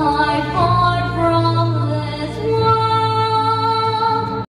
die? But